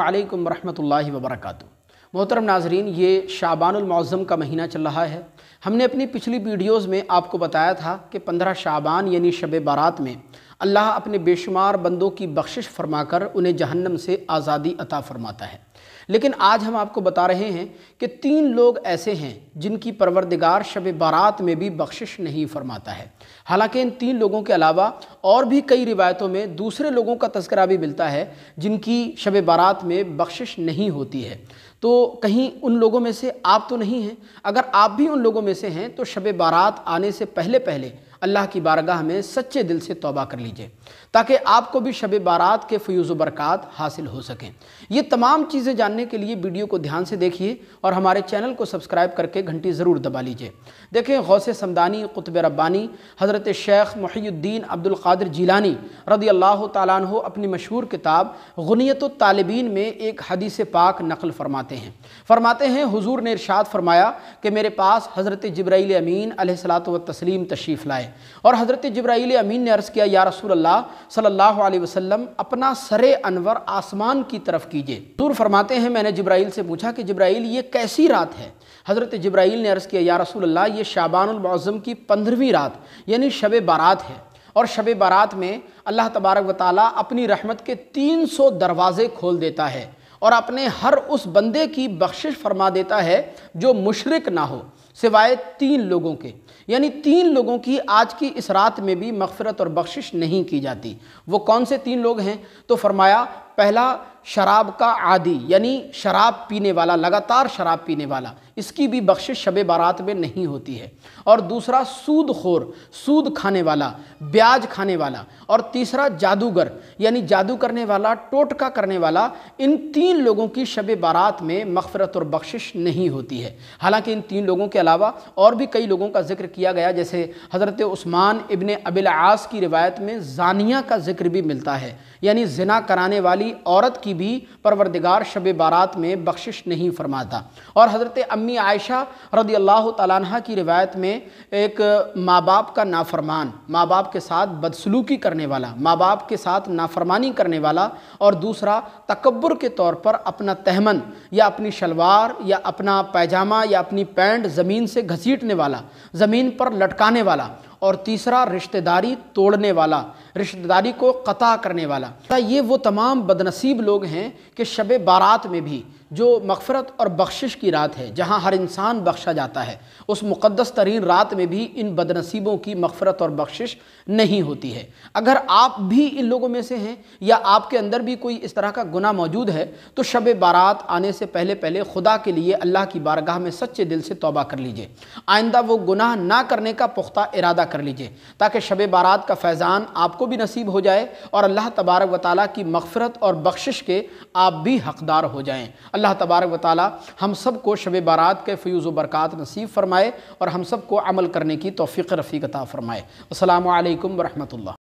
अल्लाम वरहमल वबरक मोहतरम नाजरीन, ये शाबानमौज़म का महीना चल रहा है। हमने अपनी पिछली वीडियोज़ में आपको बताया था कि पंद्रह शाबान यानी शब बारात में अल्लाह अपने बेशुमार बंदों की बख्शिश फरमाकर उन्हें जहन्नम से आज़ादी अता फरमाता है। लेकिन आज हम आपको बता रहे हैं कि तीन लोग ऐसे हैं जिनकी परवरदिगार शब बारात में भी बख्शिश नहीं फरमाता है। हालाँकि इन तीन लोगों के अलावा और भी कई रिवायतों में दूसरे लोगों का तस्करा भी मिलता है जिनकी शब बारात में बख्शिश नहीं होती है। तो कहीं उन लोगों में से आप तो नहीं हैं? अगर आप भी उन लोगों में से हैं तो शब बारात आने से पहले पहले अल्लाह की बारगाह में सच्चे दिल से तौबा कर लीजिए, ताकि आपको भी शब बारात के फ्यूज़ बरक़ात हासिल हो सकें। ये तमाम चीज़ें जानने के लिए वीडियो को ध्यान से देखिए और हमारे चैनल को सब्सक्राइब करके घंटी ज़रूर दबा लीजिए। देखें गौस समदानी, कुतब रब्बानी, हज़रत शेख मुहीद्दीन अब्दुल्क़ादिर जीलानी रदी अल्लाह तु अपनी मशहूर किताब गनीत तालबीन में एक हदीस पाक नकल फरमाते हैं। फरमाते हैं, हुजूर ने इरशाद फरमाया कि मेरे पास हज़रत जब्राईल अमीन अलैहिस्सलातु व तस्लीम तशरीफ़ लाए। और हज़रत जब्राईल अमीन ने अर्ज़ किया, या रसूल अल्लाह सल्लल्लाहु अलैहि वसल्लम, अपना सरे अनवर आसमान की तरफ़ कीजिए। दूर फरमाते हैं, मैंने जब्राईल से पूछा कि जब्राईल ये कैसी रात है? हज़रत जब्राईल ने अर्ज़ किया, या रसूल अल्लाह ये शाबानमज़म की पंद्रहवीं रात, यानी शब बारात है। और शब बारात में अल्लाह तबारक व अपनी रहमत के तीन सौ दरवाज़े खोल देता है और अपने हर उस बंदे की बख्शिश फरमा देता है जो मुशरक ना हो। सिवाय तीन लोगों के। यानी तीन लोगों की आज की इस रात में भी मगफरत और बख्शिश नहीं की जाती। वो कौन से तीन लोग हैं? तो फरमाया पहला शराब का आदि, यानी शराब पीने वाला, लगातार शराब पीने वाला, इसकी भी बख्शिश शब बारात में नहीं होती है। और दूसरा, सूद खोर, सूद खाने वाला, ब्याज खाने वाला, और तीसरा, जादूगर, यानी जादू करने वाला, टोटका करने वाला, इन तीन लोगों की शब बारात में मगफरत और बख्शिश नहीं होती है। हालाँकि इन तीन लोगों के अलावा और भी कई लोगों का ज़िक्र किया गया, जैसे हज़रत उस्मान इबन अबिल आस की रिवायत में जानिया का ज़िक्र भी मिलता है, यानी जना कराने वाली औरत की भी परवरदिगार शब बारात में बख्शिश नहीं फरमाता। और हज़रत अम्मी आयशा रदी अल्लाह तह की रिवायत में एक माँ बाप का नाफरमान माँ बाप के साथ बदसलूकी करने वाला माँ बाप के साथ नाफरमानी करने वाला और दूसरा तकबर के तौर पर अपना तहमन या अपनी शलवार या अपना पैजामा या अपनी पैंट ज़मीन से घसीटने वाला, ज़मीन पर लटकाने वाला और तीसरा रिश्तेदारी तोड़ने वाला, रिश्तेदारी को कता करने वाला। ये वो तमाम बदनसीब लोग हैं कि शब बारात में भी जो मगफ़रत और बख्शिश की रात है, जहाँ हर इंसान बख्शा जाता है, उस मुक़दस तरीन रात में भी इन बदनसीबों की मगफ़रत और बख्शिश नहीं होती है। अगर आप भी इन लोगों में से हैं, या आपके अंदर भी कोई इस तरह का गुना मौजूद है तो शब बारात आने से पहले पहले खुदा के लिए अल्लाह की बारगाह में सच्चे दिल से तोबा कर लीजिए। आइंदा वो गुनाह ना करने का पुख्ता इरादा कर लीजिए, ताकि शब बारात का फैज़ान आपको भी नसीब हो जाए और अल्लाह तबारक व ताली की मगफ़रत और बख्शिश के आप भी हकदार हो जाएँ। अल्लाह तबारक व ताली हम सबको शब बारात के फ्यूज़ बरक़ात नसीब फ़रमाए और हम सबको अमल करने की तोफ़ी रफ़ीकता फ़रमाए। अल्लाम वरहमल